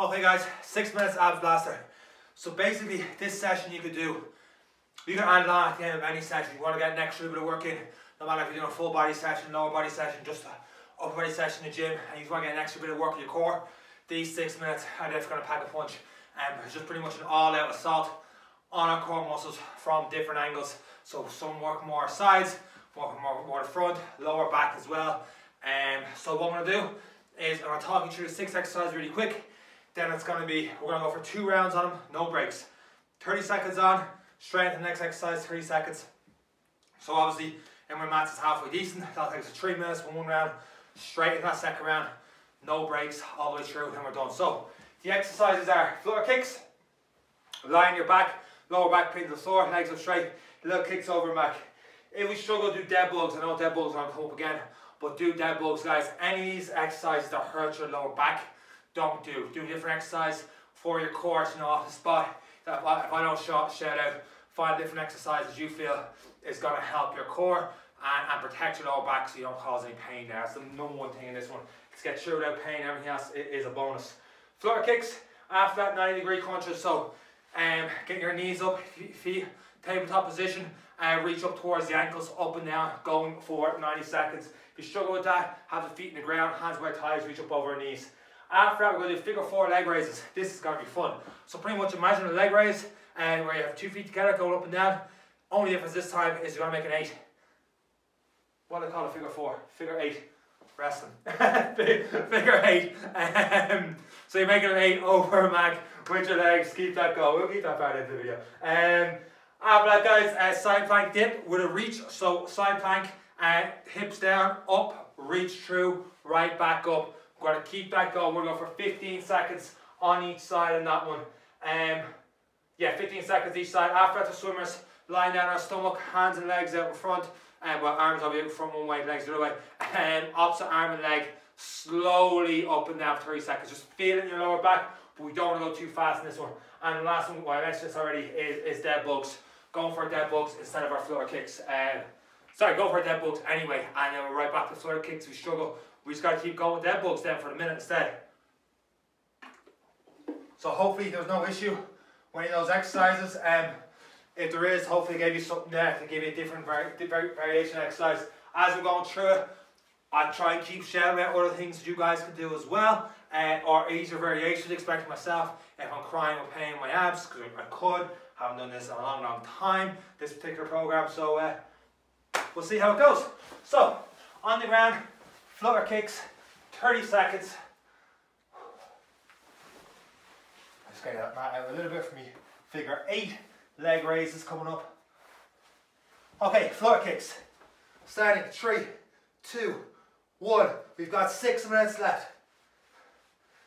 Okay guys, six minutes abs blaster. So basically this session you could do, you can add it on at the end of any session. You want to get an extra bit of work in, no matter if you're doing a full body session, lower body session, just a upper body session in the gym, and you want to get an extra bit of work in your core. These six minutes are definitely going to pack a punch. And um, it's just pretty much an all out assault on our core muscles from different angles. So some work more sides, more, more, more the front, lower back as well. Um, so what I'm going to do is I'm going to talk you through the six exercises really quick. Then it's going to be, we're going to go for two rounds on them, no breaks. 30 seconds on, straight into the next exercise, 30 seconds. So obviously, and my maths is halfway decent, that'll take us three minutes for one round, straight into that second round, no breaks, all the way through, and we're done. So, the exercises are flutter kicks, lie on your back, lower back pin to the floor, legs up straight, little kicks over back. If we struggle, do dead bugs. I know dead bugs are going to come up again, but do dead bugs, guys. Any of these exercises that hurt your lower back, don't do. Do different exercise for your core, you know, off the spot. If I, don't shout, shout out, find different exercises you feel is going to help your core and, and protect your lower back so you don't cause any pain there. That's the number one thing in this one. Let's get through without pain. Everything else is a bonus. Flutter kicks, after that 90 degree crunches. So um, get your knees up, feet tabletop position, uh, reach up towards the ankles, up and down, going for 90 seconds. If you struggle with that, have the feet in the ground, hands by thighs, reach up over knees. After that, we're going to do figure four leg raises. This is going to be fun. So pretty much imagine a leg raise, and where you have two feet together going up and down. Only difference this time is you're going to make an eight. What do they call a figure four? Figure eight. Wrestling. figure eight. Um, so you're making an eight over a mag with your legs. Keep that going. We'll keep that part into the video. Um, after that, guys, uh, side plank dip with a reach. So side plank, uh, hips down, up, reach through, right back up. To keep that going. We're going for 15 seconds on each side on that one. Um, yeah, 15 seconds each side. After that, the swimmers lying down on our stomach, hands and legs out in front. And well, arms will be out front one way, legs the other way. And opposite arm and leg slowly up and down for 30 seconds. Just feel it in your lower back, but we don't want to go too fast in this one. And the last one, well, I mentioned this already, is, is dead bugs going for dead bugs instead of our flutter kicks. Um, sorry, go for dead bugs anyway, and then we're right back to flutter kicks. We struggle. We just got to keep going with dead bugs then for the minute instead. So hopefully there's no issue with any of those exercises. And if there is, hopefully I gave you something there to give you a different vari variation exercise. As we're going through it, I try and keep shouting out other things that you guys can do as well, uh, or easier variations, expect myself if I'm crying or pain in my abs, because I could, haven't done this in a long, long time, this particular program, so uh, we'll see how it goes. So, on the ground, flutter kicks, 30 seconds. Just get that mat out a little bit for me. Figure eight leg raises coming up. Okay, flutter kicks. Starting, three, two, one. We've got six minutes left.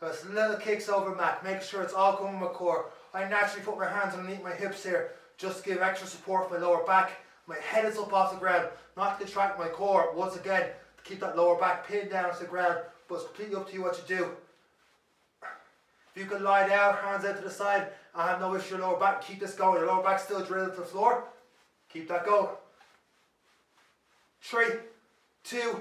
Just little kicks over mat. Make sure it's all coming with core. I naturally put my hands underneath my hips here just to give extra support for my lower back. My head is up off the ground, not to contract my core. Once again, keep that lower back pinned down to the ground, but it's completely up to you what you do. If you can lie down, hands out to the side, I have no issue with your lower back. Keep this going. Your lower back still drilled to the floor. Keep that going. Three, two,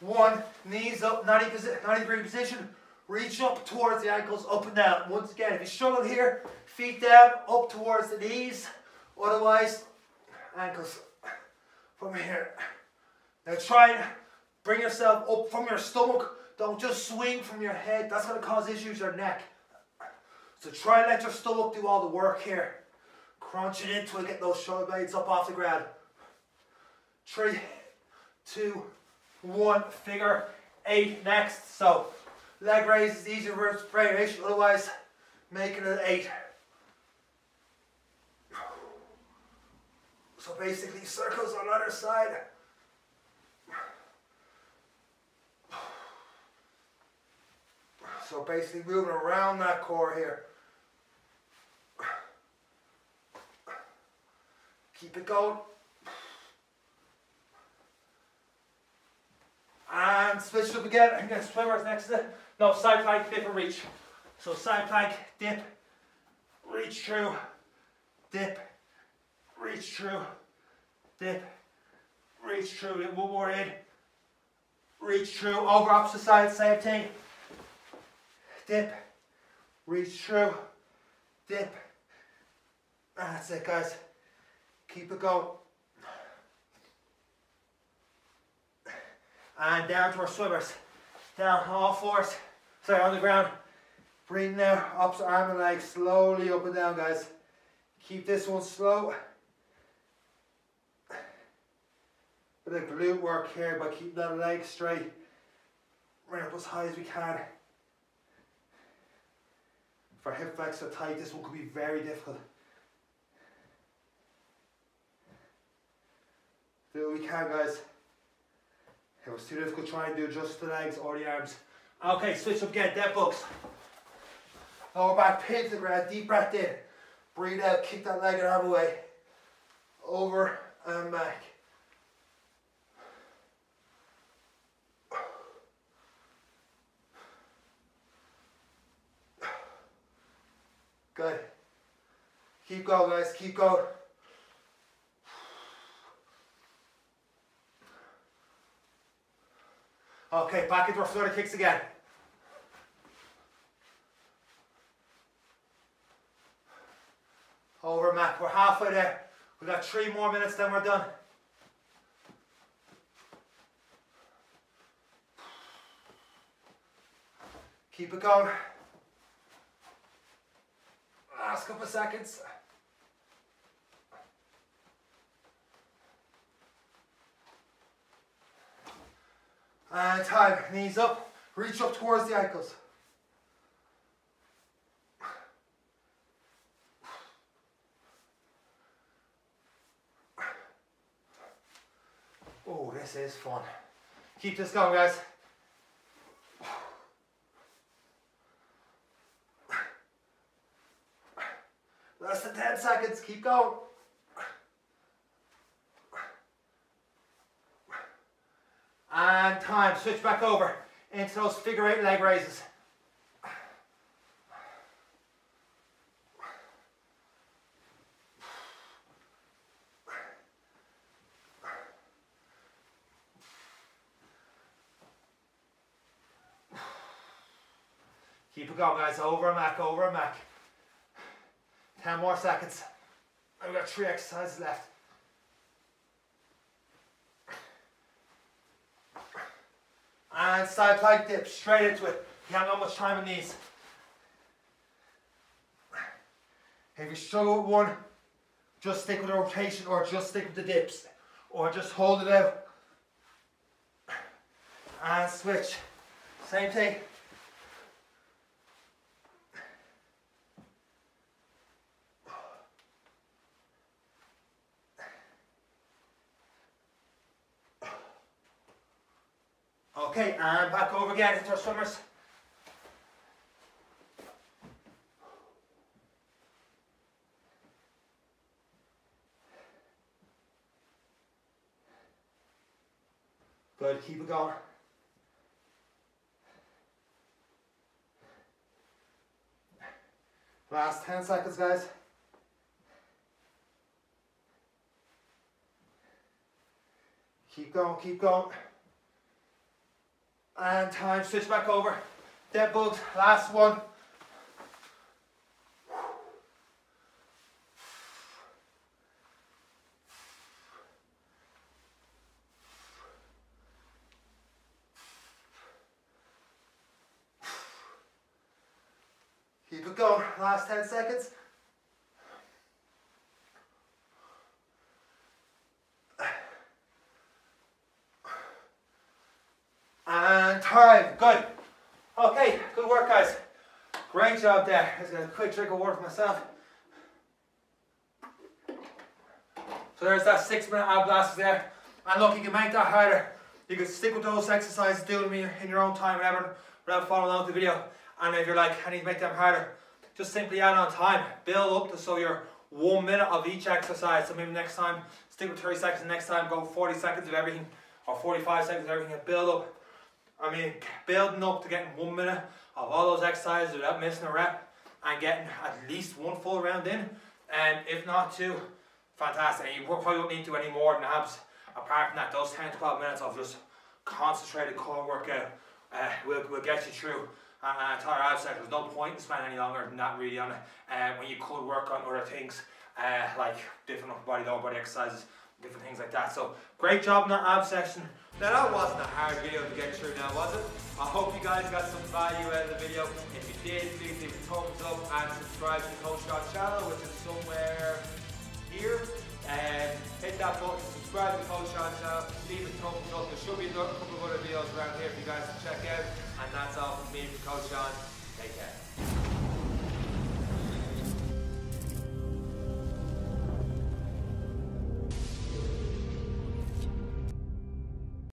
one. Knees up, 90, 90 degree position. Reach up towards the ankles, up and down. Once again, if you struggle here, feet down, up towards the knees. Otherwise, ankles from here. Now try and bring yourself up from your stomach. Don't just swing from your head. That's going to cause issues your neck. So try and let your stomach do all the work here. Crunch it in you get those shoulder blades up off the ground. Three, two, one. Figure eight next. So leg raise is easier for variation. Otherwise, making it an eight. So basically circles on the other side. So basically moving around that core here. Keep it going. And switch it up again. I'm going to swimmers next to it. No, side plank, dip and reach. So side plank, dip, reach through, dip, reach through, dip, reach through, one more in, reach through, over opposite side, same thing, dip, reach through, dip. That's it guys. Keep it going. And down to our swimmers. Down, all fours. Sorry, on the ground. Breathing out, opposite arm and leg, slowly up and down guys. Keep this one slow. Bit of glute work here by keeping that leg straight. Bring up as high as we can. If our hip flexor tight, this one could be very difficult. Do what we can, guys. It was too difficult, try and do just the legs or the arms. Okay, switch up again, dead bugs. Lower back, pin to the ground, deep breath in. Breathe out, kick that leg and arm away. Over and back. Good. Keep going, guys. Keep going. Okay, back into our flutter kicks again. Over, Mac. We're halfway there. We've got three more minutes, then we're done. Keep it going. Last couple of seconds. And time, knees up, reach up towards the ankles. Oh, this is fun. Keep this going, guys. Less than 10 seconds, keep going. And time, switch back over into those figure eight leg raises. Keep it going guys, over and back, over and back. 10 more seconds. I've got three exercises left. And side plank dip, straight into it. You haven't got much time in these. If you struggle with one, just stick with the rotation or just stick with the dips. Or just hold it out. And switch. Same thing. Okay, and back over again into our swimmers. Good, keep it going. Last 10 seconds, guys. Keep going, keep going. And time, switch back over. Dead bugs, last one. Keep it going, last 10 seconds. And time, good. Okay, good work guys. Great job there. Just a quick drink of water for myself. So there's that six minute ab blast there. And look, you can make that harder. You can stick with those exercises, do them in your own time, whatever, without following along the video. And if you're like, I need to make them harder, just simply add on time. Build up to so you're one minute of each exercise. So maybe next time, stick with 30 seconds, next time go 40 seconds of everything, or 45 seconds of everything, and build up. I mean, building up to getting one minute of all those exercises without missing a rep and getting at least one full round in, and if not two, fantastic. And you probably won't need to do any more than abs. Apart from that, those 10 12 minutes of just concentrated core workout uh, will, will get you through and an entire ab session. There's no point in spending any longer than that really on it uh, when you could work on other things uh, like different upper body, lower body exercises, different things like that. So great job in that ab session. Now that wasn't a hard video to get through now, was it? I hope you guys got some value out of the video. If you did, please leave a thumbs up and subscribe to Coach Sean channel, which is somewhere here. And hit that button, subscribe to Coach Sean channel, leave a thumbs up. There should be a couple of other videos around here for you guys to check out. And that's all from me from Coach Sean.